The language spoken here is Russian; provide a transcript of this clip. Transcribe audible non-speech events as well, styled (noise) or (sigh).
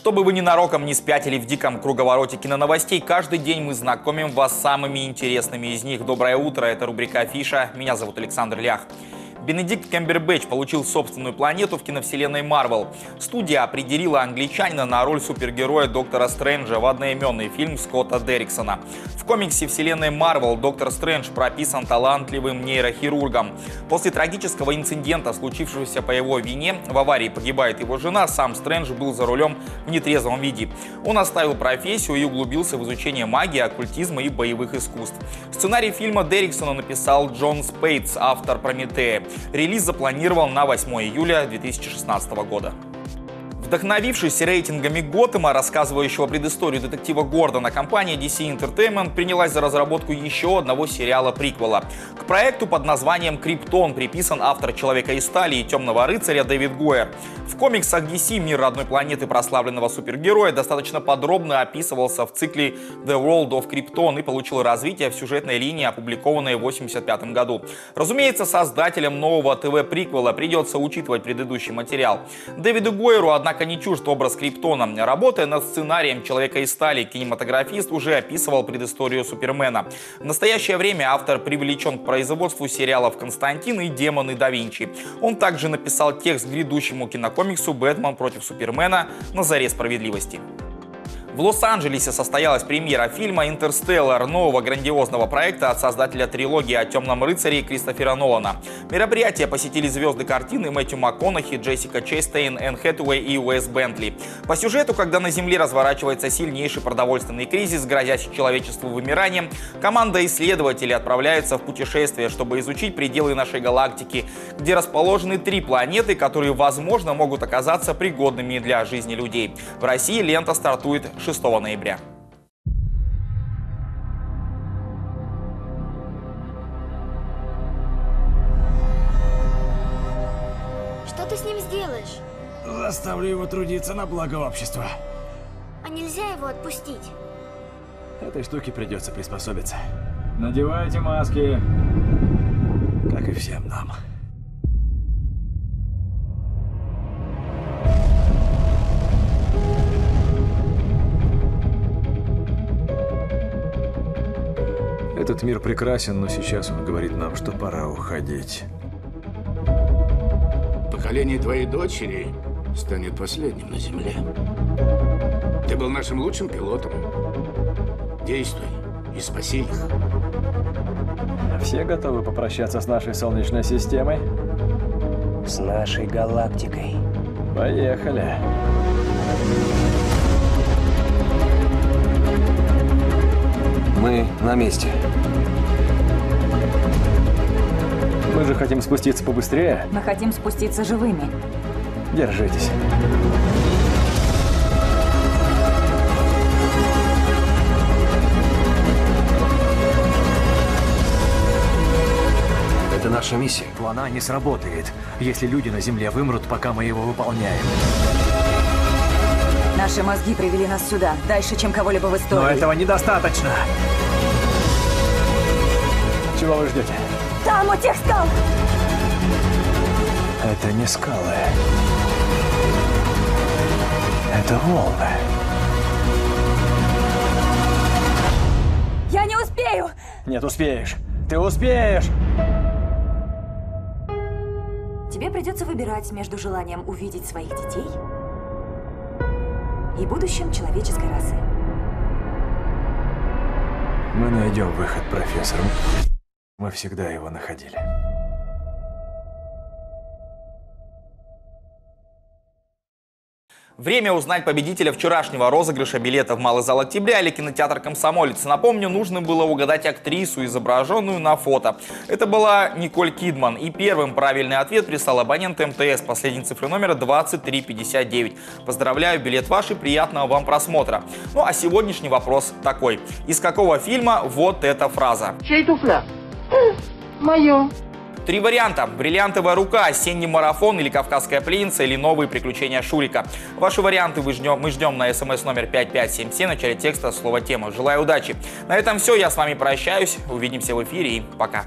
Чтобы вы ненароком не спятили в диком круговороте киноновостей, каждый день мы знакомим вас с самыми интересными из них. Доброе утро, это рубрика «Афиша». Меня зовут Александр Лях. Бенедикт Кембербэтч получил собственную планету в киновселенной Марвел. Студия определила англичанина на роль супергероя Доктора Стрэнджа в одноименный фильм Скотта Дерриксона. В комиксе вселенной Марвел Доктор Стрэндж прописан талантливым нейрохирургом. После трагического инцидента, случившегося по его вине, в аварии погибает его жена, сам Стрэндж был за рулем в нетрезвом виде. Он оставил профессию и углубился в изучение магии, оккультизма и боевых искусств. Сценарий фильма Дерриксона написал Джон Спейтс, автор Прометея. Релиз запланирован на 8 июля 2016 года. Вдохновившись рейтингами Готэма, рассказывающего предысторию детектива Гордона, компания DC Entertainment принялась за разработку еще одного сериала-приквела. К проекту под названием «Криптон» приписан автор «Человека из стали» и «Темного рыцаря» Дэвид Гойер. В комиксах DC мир родной планеты прославленного супергероя достаточно подробно описывался в цикле The World of Krypton и получил развитие в сюжетной линии, опубликованной в 1985 году. Разумеется, создателям нового ТВ-приквела придется учитывать предыдущий материал. Дэвиду Гойеру, однако, однако не чужд образ Криптона. Работая над сценарием «Человека из стали», кинематографист уже описывал предысторию Супермена. В настоящее время автор привлечен к производству сериалов «Константин» и «Демоны да Винчи». Он также написал текст к грядущему кинокомиксу «Бэтмен против Супермена. На заре справедливости». В Лос-Анджелесе состоялась премьера фильма «Интерстеллар» нового грандиозного проекта от создателя трилогии о Темном рыцаре Кристофера Нолана. Мероприятие посетили звезды картины Мэтью МакКонахи, Джессика Честейн, Энн Хэтуэй и Уэс Бентли. По сюжету, когда на Земле разворачивается сильнейший продовольственный кризис, грозящий человечеству вымиранием, команда исследователей отправляется в путешествие, чтобы изучить пределы нашей галактики, где расположены три планеты, которые, возможно, могут оказаться пригодными для жизни людей. В России лента стартует 6 ноября. Что ты с ним сделаешь? Заставлю его трудиться на благо общества. А нельзя его отпустить? Этой штуке придется приспособиться. Надевайте маски. Как и всем нам. Этот мир прекрасен, но сейчас он говорит нам, что пора уходить. Поколение твоей дочери станет последним на Земле. Ты был нашим лучшим пилотом. Действуй и спаси их. Все готовы попрощаться с нашей Солнечной системой? С нашей галактикой. Поехали. Мы на месте. Мы же хотим спуститься побыстрее. Мы хотим спуститься живыми. Держитесь. Это наша миссия. Плана не сработает, если люди на Земле вымрут, пока мы его выполняем. Наши мозги привели нас сюда, дальше, чем кого-либо в истории. Но этого недостаточно. Чего вы ждете? Там, у тех скал! Это не скалы. Это волны. Я не успею! Нет, успеешь. Ты успеешь! Тебе придется выбирать между желанием увидеть своих детей и будущим человеческой расы. Мы найдем выход, профессор. Мы всегда его находили. Время узнать победителя вчерашнего розыгрыша билета в Малый зал октября или кинотеатр «Комсомолец». Напомню, нужно было угадать актрису, изображенную на фото. Это была Николь Кидман. И первым правильный ответ прислал абонент МТС. Последний цифры номера 2359. Поздравляю, билет ваш и приятного вам просмотра. Ну а сегодняшний вопрос такой. Из какого фильма вот эта фраза? Чей туфля? (gasps) Мое. Три варианта. Бриллиантовая рука, осенний марафон или кавказская пленница или новые приключения Шурика. Ваши варианты вы ждем, мы ждем на смс номер 5577 в начале текста слова тема. Желаю удачи. На этом все. Я с вами прощаюсь. Увидимся в эфире и пока.